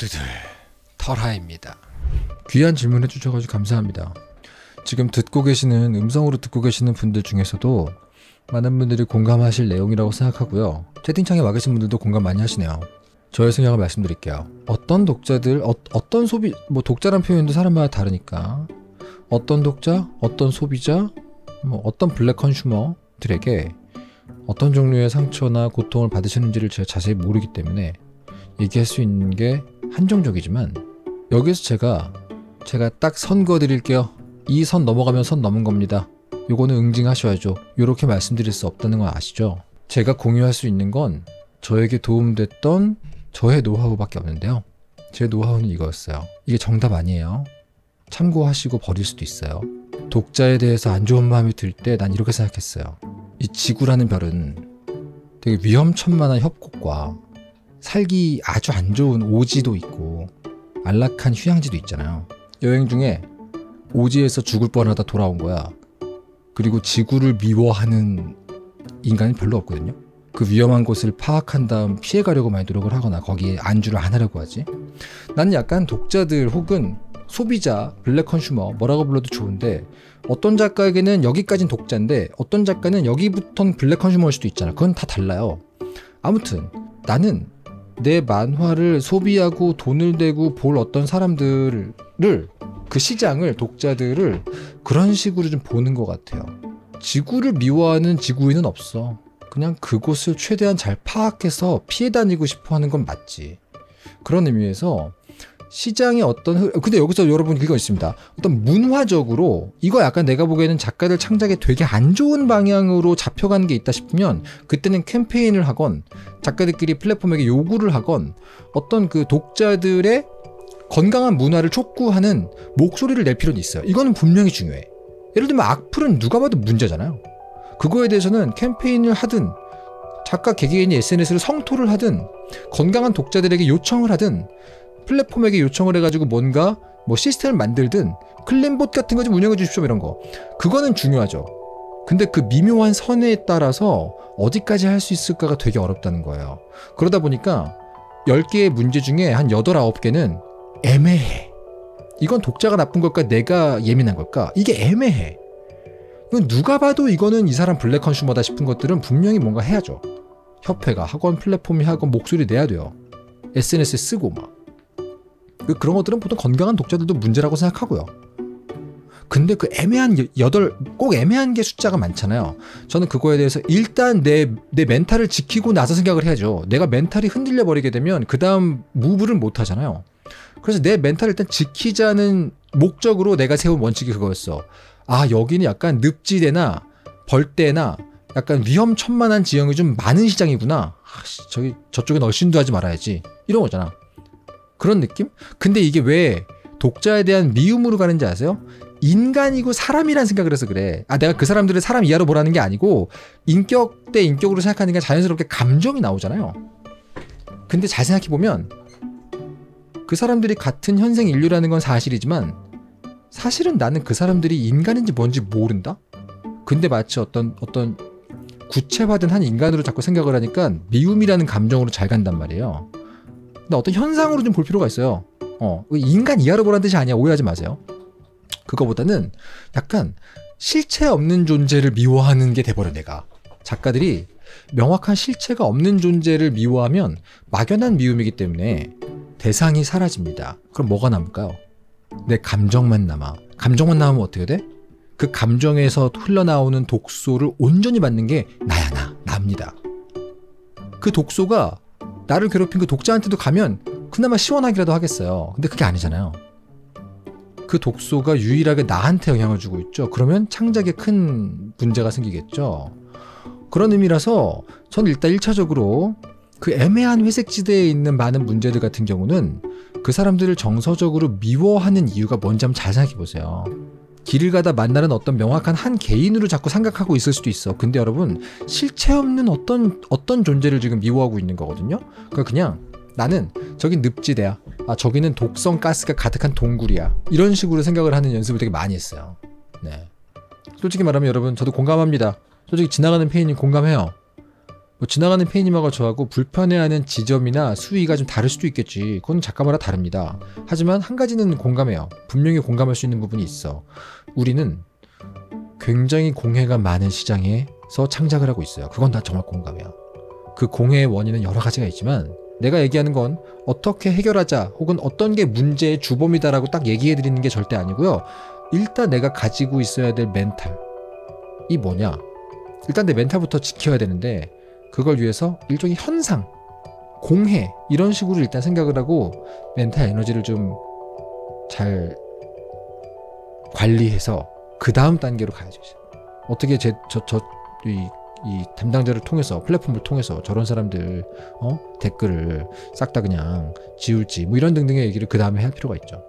모두들 털하입니다. 귀한 질문해 주셔가지고 감사합니다. 지금 듣고 계시는 음성으로 듣고 계시는 분들 중에서도 많은 분들이 공감하실 내용이라고 생각하고요. 채팅창에 와 계신 분들도 공감 많이 하시네요. 저의 생각을 말씀드릴게요. 어떤 독자들, 어, 떤 소비, 뭐 독자란 표현도 사람마다 다르니까 어떤 독자, 어떤 소비자, 뭐 어떤 블랙 컨슈머들에게 어떤 종류의 상처나 고통을 받으셨는지를 제가 자세히 모르기 때문에 얘기할 수 있는 게 한정적이지만 여기서 제가 제가 딱 선 그어드릴게요. 이 선 넘어가면 선 넘은 겁니다. 요거는 응징하셔야죠. 요렇게 말씀드릴 수 없다는 건 아시죠? 제가 공유할 수 있는 건 저에게 도움됐던 저의 노하우밖에 없는데요. 제 노하우는 이거였어요. 이게 정답 아니에요. 참고하시고 버릴 수도 있어요. 독자에 대해서 안 좋은 마음이 들 때 난 이렇게 생각했어요. 이 지구라는 별은 되게 위험천만한 협곡과 살기 아주 안 좋은 오지도 있고 안락한 휴양지도 있잖아요. 여행 중에 오지에서 죽을 뻔하다 돌아온 거야. 그리고 지구를 미워하는 인간이 별로 없거든요. 그 위험한 곳을 파악한 다음 피해가려고 많이 노력을 하거나 거기에 안주를 안 하려고 하지. 나는 약간 독자들 혹은 소비자, black consumer 뭐라고 불러도 좋은데 어떤 작가에게는 여기까진 독자인데 어떤 작가는 여기부터는 black consumer일 수도 있잖아. 그건 다 달라요. 아무튼 나는 내 만화를 소비하고 돈을 대고 볼 어떤 사람들을 그 시장을 독자들을 그런 식으로 좀 보는 것 같아요. 지구를 미워하는 지구인은 없어. 그냥 그곳을 최대한 잘 파악해서 피해 다니고 싶어 하는 건 맞지. 그런 의미에서 시장의 어떤 근데 여기서 여러분 이거 있습니다. 어떤 문화적으로 이거 약간 내가 보기에는 작가들 창작에 되게 안 좋은 방향으로 잡혀가는 게 있다 싶으면 그때는 캠페인을 하건 작가들끼리 플랫폼에게 요구를 하건 어떤 그 독자들의 건강한 문화를 촉구하는 목소리를 낼 필요는 있어요. 이거는 분명히 중요해. 예를 들면 악플은 누가 봐도 문제잖아요. 그거에 대해서는 캠페인을 하든 작가 개개인이 SNS를 성토를 하든 건강한 독자들에게 요청을 하든 플랫폼에게 요청을 해가지고 뭔가 뭐 시스템을 만들든 클린봇 같은 거 좀 운영해 주십시오 이런 거. 그거는 중요하죠. 근데 그 미묘한 선에 따라서 어디까지 할 수 있을까가 되게 어렵다는 거예요. 그러다 보니까 10개의 문제 중에 한 8, 9개는 애매해. 이건 독자가 나쁜 걸까 내가 예민한 걸까? 이게 애매해. 이건 누가 봐도 이거는 이 사람 블랙 컨슈머다 싶은 것들은 분명히 뭔가 해야죠. 협회가 하건 플랫폼이 하건 목소리 내야 돼요. SNS에 쓰고 막 그 그런 것들은 보통 건강한 독자들도 문제라고 생각하고요. 근데 그 애매한 여덟 꼭 애매한 게 숫자가 많잖아요. 저는 그거에 대해서 일단 내 내 멘탈을 지키고 나서 생각을 해야죠. 내가 멘탈이 흔들려 버리게 되면 그 다음 무브를 못 하잖아요. 그래서 내 멘탈을 일단 지키자는 목적으로 내가 세운 원칙이 그거였어. 아 여기는 약간 늪지대나 벌대나 약간 위험천만한 지형이 좀 많은 시장이구나. 아, 저기 저쪽에 얼씬도 하지 말아야지. 이런 거잖아. 그런 느낌? 근데 이게 왜 독자에 대한 미움으로 가는지 아세요? 인간이고 사람이란 생각을 해서 그래. 아, 내가 그 사람들을 사람 이하로 보라는 게 아니고 인격 대 인격으로 생각하는 게 자연스럽게 감정이 나오잖아요. 근데 잘 생각해 보면 그 사람들이 같은 현생 인류라는 건 사실이지만 사실은 나는 그 사람들이 인간인지 뭔지 모른다. 근데 마치 어떤 어떤 구체화된 한 인간으로 자꾸 생각을 하니까 미움이라는 감정으로 잘 간단 말이에요. 근데 어떤 현상으로 좀 볼 필요가 있어요. 어, 인간 이하로 보라는 뜻이 아니야. 오해하지 마세요. 그거보다는 약간 실체 없는 존재를 미워하는 게 돼버려, 내가. 작가들이 명확한 실체가 없는 존재를 미워하면 막연한 미움이기 때문에 대상이 사라집니다. 그럼 뭐가 남을까요? 내 감정만 남아. 감정만 남으면 어떻게 돼? 그 감정에서 흘러나오는 독소를 온전히 받는 게 나야, 나. 납니다. 그 독소가 나를 괴롭힌 그 독자한테도 가면 그나마 시원하기라도 하겠어요. 근데 그게 아니잖아요. 그 독소가 유일하게 나한테 영향을 주고 있죠. 그러면 창작에 큰 문제가 생기겠죠. 그런 의미라서 저는 일단 1차적으로 그 애매한 회색지대에 있는 많은 문제들 같은 경우는 그 사람들을 정서적으로 미워하는 이유가 뭔지 한번 잘 생각해 보세요. 길을 가다 만나는 어떤 명확한 한 개인으로 자꾸 생각하고 있을 수도 있어. 근데 여러분 실체 없는 어떤 어떤 존재를 지금 미워하고 있는 거거든요. 그러니까 그냥 나는 저기 늪지대야. 아 저기는 독성 가스가 가득한 동굴이야. 이런 식으로 생각을 하는 연습을 되게 많이 했어요. 네. 솔직히 말하면 여러분 저도 공감합니다. 솔직히 지나가는 페인님 공감해요. 뭐 지나가는 페이니마가 저하고 불편해하는 지점이나 수위가 좀 다를 수도 있겠지. 그건 작가마다 다릅니다. 하지만 한 가지는 공감해요. 분명히 공감할 수 있는 부분이 있어. 우리는 굉장히 공해가 많은 시장에서 창작을 하고 있어요. 그건 다 정말 공감해요. 그 공해의 원인은 여러 가지가 있지만 내가 얘기하는 건 어떻게 해결하자 혹은 어떤 게 문제의 주범이다라고 딱 얘기해 드리는 게 절대 아니고요. 일단 내가 가지고 있어야 될 멘탈. 이 뭐냐? 일단 내 멘탈부터 지켜야 되는데 그걸 위해서 일종의 현상, 공해 이런 식으로 일단 생각을 하고 멘탈 에너지를 좀 잘 관리해서 그 다음 단계로 가야죠. 어떻게 제 저 저 이 이 담당자를 통해서 플랫폼을 통해서 저런 사람들 어 댓글을 싹 다 그냥 지울지 뭐 이런 등등의 얘기를 그 다음에 할 필요가 있죠.